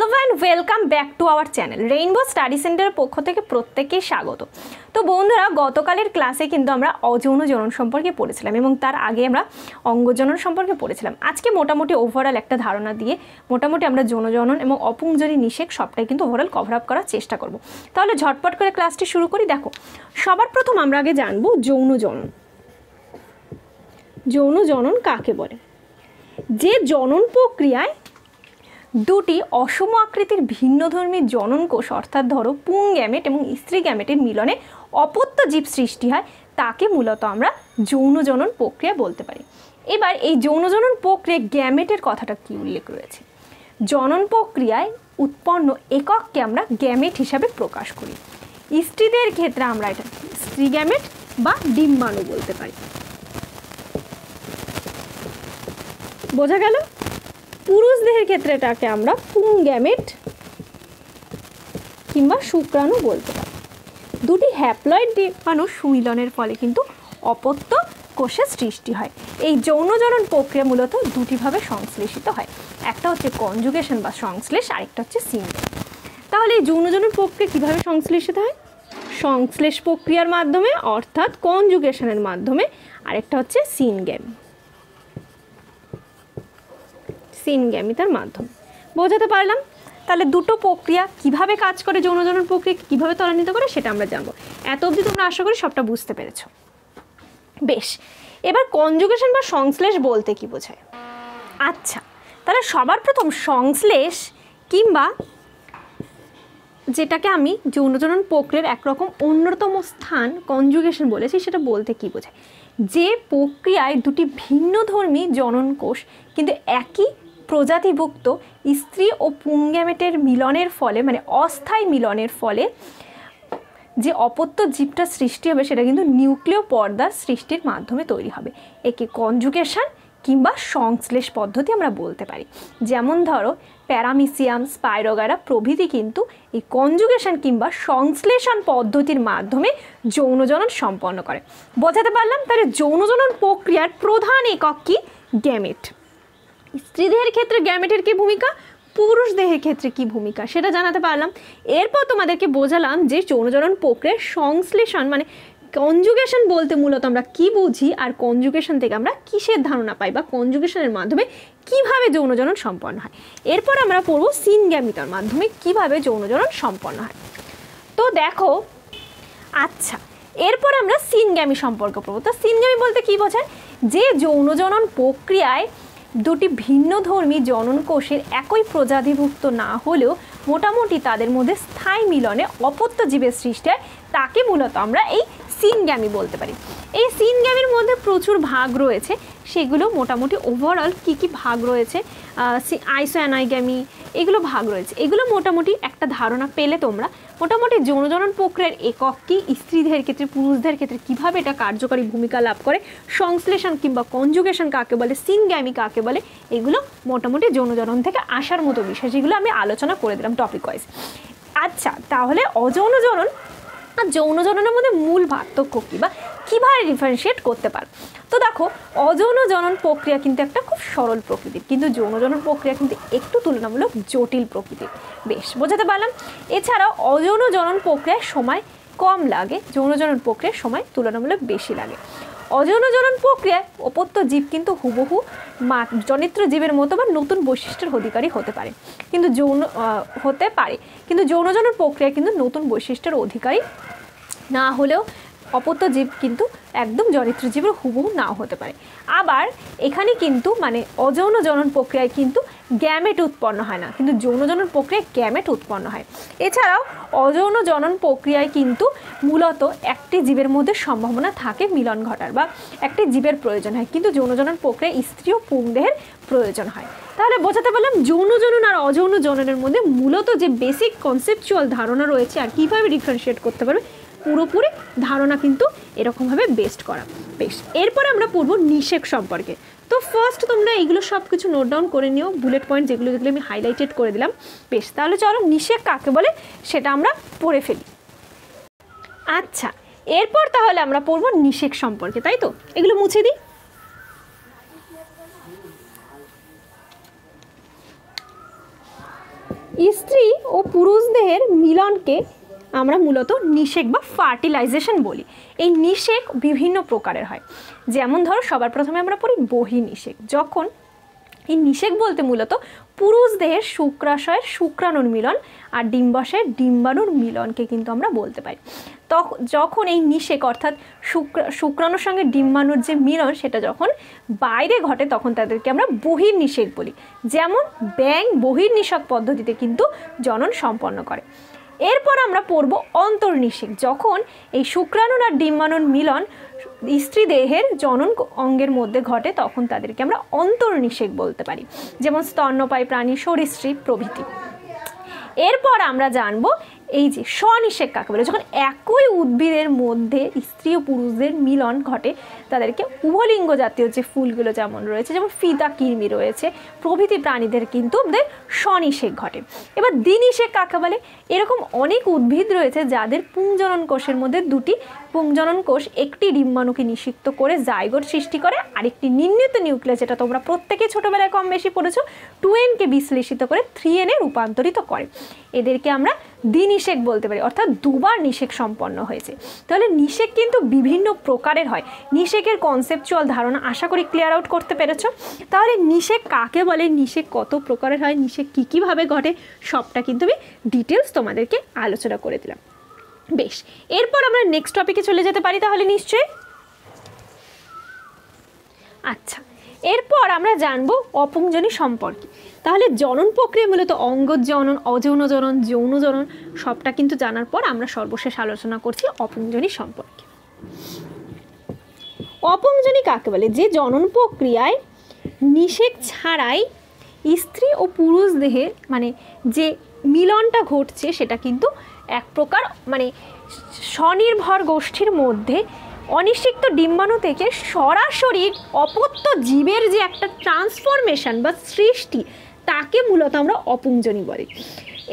Hello and welcome back to our channel rainbow study সেন্টারের পক্ষ থেকে প্রত্যেককেই স্বাগত। তো বন্ধুরা, গতকালের ক্লাসে কিন্তু আমরা অযৌন জনন সম্পর্কে পড়েছিলাম এবং তার আগে আমরা অঙ্গজনন সম্পর্কে পড়েছিলাম। আজকে মোটামুটি ওভারঅল একটা ধারণা দিয়ে মোটামুটি আমরা যৌনজনন এবং অপুংজনী নিষেক সবটাই কিন্তু ওভারঅল কভার আপ করার চেষ্টা করব। তাহলে ঝটপট করে ক্লাসটি শুরু করি। দেখো, সবার প্রথম আমরা আগে জানব যৌন জনন। যৌন জনন কাকে বলে? যে জনন প্রক্রিয়ায় দুটি অসম আকৃতির ভিন্নধর্মী জননকোষ অর্থাৎ ধরো পুং গ্যামেট এবং স্ত্রী গ্যামেটের মিলনে অপত্য জীব সৃষ্টি হয়, তাকে মূলত আমরা যৌন জনন প্রক্রিয়া বলতে পারি। এবার এই যৌন জনন প্রক্রিয়ায় গ্যামেটের কথাটা কি উল্লেখ রয়েছে? জনন প্রক্রিয়ায় উৎপন্ন একককে আমরা গ্যামেট হিসাবে প্রকাশ করি। স্ত্রীদের ক্ষেত্রে আমরা এটা স্ত্রী গ্যামেট বা ডিম্বাণু বলতে পারি। বোঝা গেল? পুরুষ দেহের ক্ষেত্রে এটাকে আমরা পুং গ্যামেট কিংবা শুক্রাণু বলতে পারি। দুটি হ্যাপ্লয়েড ডিম্বাণু সুমিলনের ফলে কিন্তু অপত্য কোষের সৃষ্টি হয়। এই যৌনজনন প্রক্রিয়া মূলত দুটিভাবে সংশ্লেষিত হয়। একটা হচ্ছে কনজুগেশন বা সংশ্লেষ, আরেকটা হচ্ছে সিঙ্গেল তাহলে এই যৌনজনন প্রক্রিয়া কীভাবে সংশ্লেষিত হয়? সংশ্লেষ প্রক্রিয়ার মাধ্যমে, অর্থাৎ কনজুগেশনের মাধ্যমে, আরেকটা হচ্ছে সিনগ্যামি সিনগ্যামিতার মাধ্যমে। বোঝাতে পারলাম? তাহলে দুটো প্রক্রিয়া কীভাবে কাজ করে যৌনজনন প্রক্রিয়া, কীভাবে ত্বরান্বিত করে সেটা আমরা জানব। এত অবধি তোমরা আশা করি সবটা বুঝতে পেরেছ। বেশ, এবার কনজুগেশন বা সংশ্লেষ বলতে কি বোঝায়? আচ্ছা তাহলে সবার প্রথম সংশ্লেষ কিংবা যেটাকে আমি যৌনজনন প্রক্রিয়ার একরকম অন্যতম স্থান কনজুগেশন বলেছি সেটা বলতে কি বোঝায়? যে প্রক্রিয়ায় দুটি ভিন্নধর্মী জনন কোষ কিন্তু একই প্রজাতিভুক্ত স্ত্রী ও পুংগ্যামেটের মিলনের ফলে মানে অস্থায়ী মিলনের ফলে যে অপত্য জীবটা সৃষ্টি হবে, সেটা কিন্তু নিউক্লিয় পর্দার সৃষ্টির মাধ্যমে তৈরি হবে। একে কনজুগেশন কিংবা সংশ্লেষ পদ্ধতি আমরা বলতে পারি। যেমন ধরো প্যারামিসিয়াম স্পাইরোগারা প্রভৃতি কিন্তু এই কনজুগেশন কিংবা সংশ্লেষণ পদ্ধতির মাধ্যমে যৌনজনন সম্পন্ন করে। বোঝাতে পারলাম? তাহলে যৌনজনন প্রক্রিয়ার প্রধান একক কি? গ্যামেট স্ত্রীদের ক্ষেত্রে গ্যামেটের কি ভূমিকা? পুরুষ দেহের ক্ষেত্রে কি ভূমিকা? সেটা জানাতে পারলাম। এরপর তোমাদেরকে বোঝালাম যে যৌনজনন প্রক্রিয়ার সংশ্লেষণ মানে কনজুগেশন বলতে মূলত আমরা কি বুঝি আর কনজুগেশন থেকে আমরা কিসের ধারণা পাই বা কনজুগেশনের মাধ্যমে কীভাবে যৌনজনন সম্পন্ন হয়? এরপর আমরা পড়ব সিনগ্যামিতার মাধ্যমে কীভাবে যৌনজনন সম্পন্ন হয়। তো দেখো আচ্ছা এরপর আমরা সিনগ্যামি সম্পর্কে পড়ব। তো সিনগ্যামি বলতে কি বোঝায়? যে যৌনজনন প্রক্রিয়ায় দুটি ভিন্ন ধর্মী জনন কোষের একই প্রজাতিভুক্ত না হলেও মোটামুটি তাদের মধ্যে স্থায়ী মিলনে অপত্য জীবের সৃষ্টি হয়। তাকে মূলত আমরা এই সিনগ্যামি বলতে পারি। এই সিনগ্যামির মধ্যে প্রচুর ভাগ রয়েছে। সেগুলো মোটামুটি ওভারঅল কী কী ভাগ রয়েছে? আইসো অ্যানাইগ্যামি এগুলো ভাগ রয়েছে। এগুলো মোটামুটি একটা ধারণা পেলে তোমরা মোটামুটি যৌনজনন প্রক্রিয়ার একক কি? স্ত্রীদের ক্ষেত্রে, পুরুষদের ক্ষেত্রে কীভাবে এটা কার্যকরী ভূমিকা লাভ করে? সংশ্লেষণ কিংবা কনজুগেশন কাকে বলে? সিনগ্যামি কাকে বলে? এগুলো মোটামুটি যৌনজনন থেকে আসার মতো বিষয়, যেগুলো আমি আলোচনা করে দিলাম টপিক ওয়াইজ আচ্ছা তাহলে অযৌনজনন আর যৌন জননের মধ্যে মূল পার্থক্য কী বা কীভাবে ডিফারেন্সিয়েট করতে পার তো দেখো, অযৌন জনন প্রক্রিয়া কিন্তু একটা খুব সরল প্রকৃতির কিন্তু যৌন জনন প্রক্রিয়া কিন্তু একটু তুলনামূলক জটিল প্রকৃতির বেশ, বোঝাতে পারলাম? এছাড়াও অযৌন জনন প্রক্রিয়ার সময় কম লাগে, যৌন জনন প্রক্রিয়ার সময় তুলনামূলক বেশি লাগে। অযৌন জনন প্রক্রিয়ায় অপত্য জীব কিন্তু হুবহু মা, জনিত্র জীবের মতো বা নতুন বৈশিষ্ট্যের অধিকারী হতে পারে। কিন্তু যৌন হতে পারে। কিন্তু যৌনজনন প্রক্রিয়া কিন্তু নতুন বৈশিষ্ট্যের অধিকারী না হলেও অপত্য জীব কিন্তু একদম জরিত্র জীবের হুবহু নাও হতে পারে। আবার এখানে কিন্তু মানে অযৌন জনন প্রক্রিয়ায় কিন্তু গ্যামেট উৎপন্ন হয় না। কিন্তু যৌন জনন প্রক্রিয়ায় গ্যামেট উৎপন্ন হয়। এছাড়াও অযৌন জনন প্রক্রিয়ায় কিন্তু মূলত একটি জীবের মধ্যে সম্ভাবনা থাকে মিলন ঘটার বা একটি জীবের প্রয়োজন হয়। কিন্তু যৌন জনন প্রক্রিয়ায় স্ত্রী ও পুংদেহের প্রয়োজন হয়। তাহলে বোঝাতে পারলাম যৌন জনন আর অযৌন জননের মধ্যে মূলত যে বেসিক কনসেপচুয়াল ধারণা রয়েছে আর কীভাবে ডিফারেন্সিয়েট করতে পারবে পুরোপুরি ধারণা কিন্তু এরকমভাবে বেস্ট করা। বেশ, এরপরে আমরা পড়ব নিষেক সম্পর্কে। তো ফার্স্ট তোমরা এইগুলো সব কিছু নোট ডাউন করে নিও বুলেট পয়েন্ট যেগুলো যেগুলো আমি হাইলাইটেড করে দিলাম। বেশ, তাহলে চলো নিষেক কাকে বলে সেটা আমরা পড়ে ফেলি। আচ্ছা এরপর তাহলে আমরা পড়ব নিষেক সম্পর্কে, তাই তো? এগুলো মুছে দিই। স্ত্রী ও পুরুষ দেহের মিলনকে আমরা মূলত নিষেক বা ফার্টিলাইজেশন বলি। এই নিষেক বিভিন্ন প্রকারের হয়। যেমন ধরো, সবার প্রথমে আমরা পড়ি বহি নিষেক। যখন এই নিষেক বলতে মূলত পুরুষ দেহের শুক্রাশয়ের শুক্রাণুর মিলন আর ডিম্বাশয়ের ডিম্বাণুর মিলনকে কিন্তু আমরা বলতে পারি। তখন যখন এই নিষেক অর্থাৎ শুক্র, শুক্রাণুর সঙ্গে ডিম্বাণুর যে মিলন, সেটা যখন বাইরে ঘটে, তখন তাদেরকে আমরা বহির নিষেক বলি। যেমন ব্যাং বহির্নিষেক পদ্ধতিতে কিন্তু জনন সম্পন্ন করে। এরপর আমরা পড়ব অন্তর্নিষেক যখন এই শুক্রাণুর আর ডিম্বাণুর মিলন স্ত্রী দেহের জনন অঙ্গের মধ্যে ঘটে, তখন তাদেরকে আমরা অন্তর্নিষেক বলতে পারি। যেমন স্তন্যপায়ী প্রাণী, সরীসৃপ প্রভৃতি। এরপর আমরা জানব এই যে স্বনিষেক কাকে বলে। যখন একই উদ্ভিদের মধ্যে স্ত্রী ও পুরুষদের মিলন ঘটে তাদেরকে উভলিঙ্গ জাতীয় যে ফুলগুলো যেমন রয়েছে, যেমন ফিদা কিরমি রয়েছে, প্রভৃতি প্রাণীদের কিন্তু আমাদের স্বনিষেক ঘটে। এবার দ্বিনিষেক কাকে বলে? এরকম অনেক উদ্ভিদ রয়েছে যাদের পুংজনন কোষের মধ্যে দুটি পুংজনন কোষ, একটি ডিম্বাণুকে নিষিক্ত করে জাইগোট সৃষ্টি করে, আরেকটি নির্ণীত নিউক্লিয়াস যেটা তোমরা প্রত্যেকে ছোটোবেলায় কম বেশি পড়েছো টু এনকে বিশ্লেষিত করে থ্রি এনে রূপান্তরিত করে। এদেরকে আমরা দ্বিনিষেক বলতে পারি, অর্থাৎ দুবার নিষেক সম্পন্ন হয়েছে। তাহলে নিষেক কিন্তু বিভিন্ন প্রকারের হয়। নিষেকের কনসেপচুয়াল ধারণা আশা করি ক্লিয়ার আউট করতে পেরেছ। তাহলে নিষেক কাকে বলে? নিষেক কত প্রকারের হয়? নিষেক কী কীভাবে ঘটে? সবটা কিন্তু আমি ডিটেলস তোমাদেরকে আলোচনা করে দিলাম। বেশ, এরপর আমরা নেক্সট টপিকে চলে যেতে পারি তাহলে নিশ্চয়ই? আচ্ছা এরপর আমরা জানব অপুংজনী সম্পর্কে। তাহলে জনন প্রক্রিয়া মূলত অঙ্গজ জনন, অযৌন জনন, যৌন জনন, সবটা কিন্তু জানার পর আমরা সর্বশেষ আলোচনা করছি অপুংজনী সম্পর্কে। অপুংজনী কাকে বলে? যে জনন প্রক্রিয়ায় নিষেক ছাড়াই স্ত্রী ও পুরুষ দেহে মানে যে মিলনটা ঘটছে, সেটা কিন্তু এক প্রকার মানে স্বনির্ভর গোষ্ঠীর মধ্যে অনিষিক্ত ডিম্বাণু থেকে সরাসরি অপত্য জীবের যে একটা ট্রান্সফরমেশন বা সৃষ্টি, তাকে মূলত আমরা অপুংজনী বলি।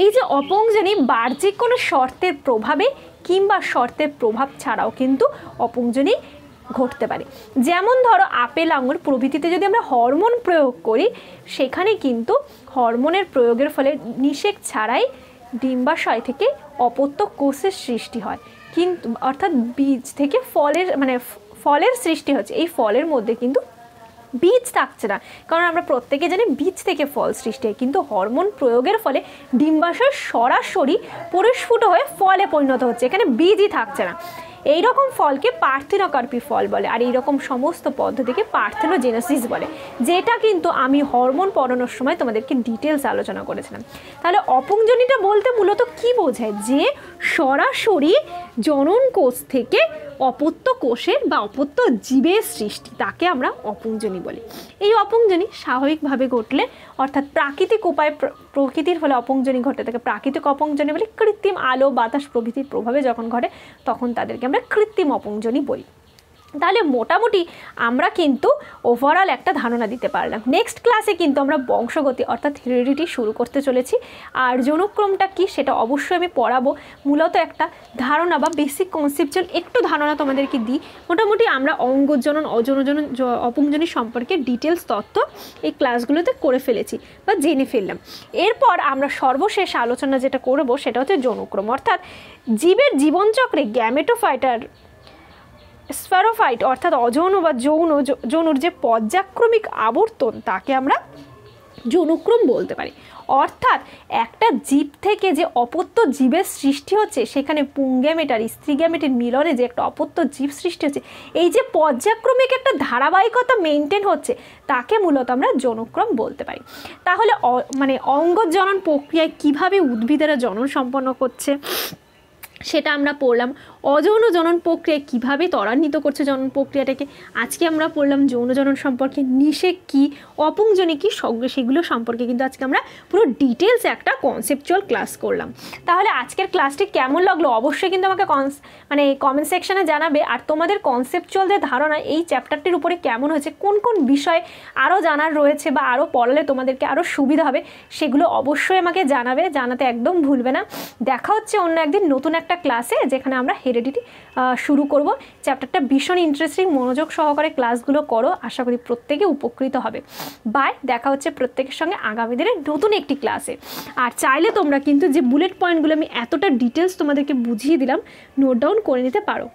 এই যে অপুংজনী বাহ্যিক কোনো শর্তের প্রভাবে কিংবা শর্তের প্রভাব ছাড়াও কিন্তু অপুংজনী ঘটতে পারে। যেমন ধরো আপেল আঙুর প্রভৃতিতে যদি আমরা হরমোন প্রয়োগ করি, সেখানে কিন্তু হরমোনের প্রয়োগের ফলে নিষেক ছাড়াই ডিম্বাশয় থেকে অপত্য কোষের সৃষ্টি হয়। কিন্তু, অর্থাৎ বীজ থেকে ফলের মানে ফলের সৃষ্টি হচ্ছে। এই ফলের মধ্যে কিন্তু বীজ থাকছে না। কারণ আমরা প্রত্যেকে জানি বীজ থেকে ফল সৃষ্টি হয়। কিন্তু হরমোন প্রয়োগের ফলে ডিম্বাশয় সরাসরি পরিস্ফুট হয়ে ফলে পরিণত হচ্ছে। এখানে বীজই থাকছে না। এই রকম ফলকে পার্থিনোকার্পি ফল বলে, আর এই রকম সমস্ত পদ্ধতিকে পার্থেনোজেনেসিস বলে, যেটা কিন্তু আমি হরমোন পড়ানোর সময় তোমাদেরকে ডিটেলস আলোচনা করেছিলাম। তাহলে অপুংজনিটা বলতে মূলত কি বোঝায়? যে সরাসরি জনন কোষ থেকে অপত্য কোষের বা অপত্য জীবের সৃষ্টি, তাকে আমরা অপুঞ্জনি বলি। এই অপুঞ্জনি স্বাভাবিকভাবে ঘটলে, অর্থাৎ প্রাকৃতিক উপায় প্রকৃতির ফলে অপুঞ্জনি ঘটে, তাকে প্রাকৃতিক অপুঞ্জনি বলি। কৃত্রিম আলো, বাতাস প্রভৃতির প্রভাবে যখন ঘটে, তখন তাদেরকে আমরা কৃত্রিম অপুঞ্জনি বলি। তাহলে মোটামুটি আমরা কিন্তু ওভারঅল একটা ধারণা দিতে পারলাম। নেক্সট ক্লাসে কিন্তু আমরা বংশগতি অর্থাৎ হেরিডিটি শুরু করতে চলেছি। আর যৌনক্রমটা কি সেটা অবশ্যই আমি পড়াবো। মূলত একটা ধারণা বা বেসিক কনসেপচুয়াল একটু ধারণা তোমাদেরকে দিই। মোটামুটি আমরা অঙ্গজনন, অজনজনন অপুংজনী সম্পর্কে ডিটেলস তথ্য এই ক্লাসগুলোতে করে ফেলেছি বা জেনে ফেললাম। এরপর আমরা সর্বশেষ আলোচনা যেটা করব সেটা হচ্ছে যৌনক্রম অর্থাৎ জীবের জীবনচক্রে গ্যামেটোফাইটার স্ফেরোফাইট, অর্থাৎ অযৌন বা যৌন, যৌনুর যে পর্যাক্রমিক আবর্তন, তাকে আমরা যৌনক্রম বলতে পারি। অর্থাৎ একটা জীব থেকে যে অপত্য জীবের সৃষ্টি হচ্ছে, সেখানে পুংগ্যামেট আর স্ত্রীগ্যামেটের মিলনে যে একটা অপত্য জীব সৃষ্টি হচ্ছে, এই যে পর্যাক্রমিক একটা ধারাবাহিকতা মেনটেন হচ্ছে, তাকে মূলত আমরা যৌনক্রম বলতে পারি। তাহলে মানে অঙ্গজনন প্রক্রিয়ায় কীভাবে উদ্ভিদেরা জনন সম্পন্ন করছে? সেটা আমরা পড়লাম। অযৌন জনন প্রক্রিয়া কীভাবে ত্বরান্বিত করছে জনন প্রক্রিয়াটাকে? আজকে আমরা পড়লাম যৌন জনন সম্পর্কে নিষেক কী, অপুংজনী কী সেগুলো সম্পর্কে কিন্তু আজকে আমরা পুরো ডিটেলস একটা কনসেপচুয়াল ক্লাস করলাম। তাহলে আজকের ক্লাসটি কেমন লাগল অবশ্যই কিন্তু আমাকে কনস মানে কমেন্ট সেকশানে জানাবে। আর তোমাদের কনসেপচুয়াল যে ধারণা, এই চ্যাপ্টারটির উপরে কেমন হয়েছে, কোন কোন বিষয় আরও জানার রয়েছে বা আরও পড়ালে তোমাদেরকে আরও সুবিধা হবে, সেগুলো অবশ্যই আমাকে জানাবে। জানাতে একদম ভুলবে না। দেখা হচ্ছে অন্য একদিন নতুন একটা একটা ক্লাসে যেখানে আমরা হেরিডিটি শুরু করব। চ্যাপ্টারটা ভীষণ ইন্টারেস্টিং মনোযোগ সহকারে ক্লাসগুলো করো। আশা করি প্রত্যেকে উপকৃত হবে। বাই, দেখা হচ্ছে প্রত্যেকের সঙ্গে আগামী দিনে নতুন একটি ক্লাসে। আর চাইলে তোমরা কিন্তু যে বুলেট পয়েন্টগুলো আমি এতটা ডিটেলস তোমাদেরকে বুঝিয়ে দিলাম নোট ডাউন করে নিতে পারো।